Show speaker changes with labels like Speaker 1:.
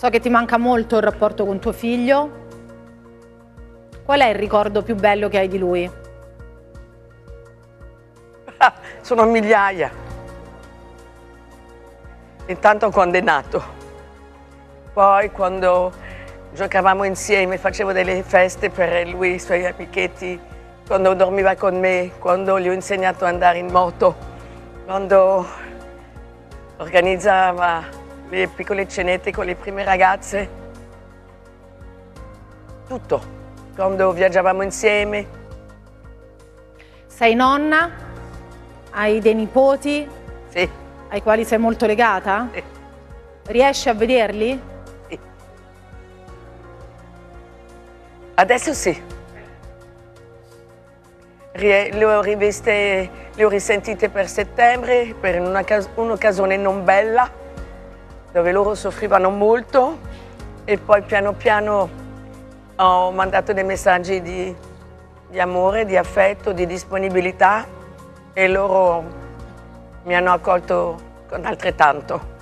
Speaker 1: So che ti manca molto il rapporto con tuo figlio. Qual è il ricordo più bello che hai di lui?
Speaker 2: Sono migliaia. Intanto quando è nato, poi quando giocavamo insieme, facevo delle feste per lui i suoi amichetti, quando dormiva con me, quando gli ho insegnato ad andare in moto, quando organizzava le piccole cenette con le prime ragazze, tutto, quando viaggiavamo insieme.
Speaker 1: Sei nonna? Hai dei nipoti?
Speaker 2: Sì.
Speaker 1: Ai quali sei molto legata?
Speaker 2: Sì.
Speaker 1: Riesci a vederli?
Speaker 2: Sì. Adesso sì. Le ho riviste, le ho risentite per settembre, per un'occasione non bella, dove loro soffrivano molto e poi piano piano ho mandato dei messaggi di, di amore, di affetto, di disponibilità e loro mi hanno accolto con altrettanto.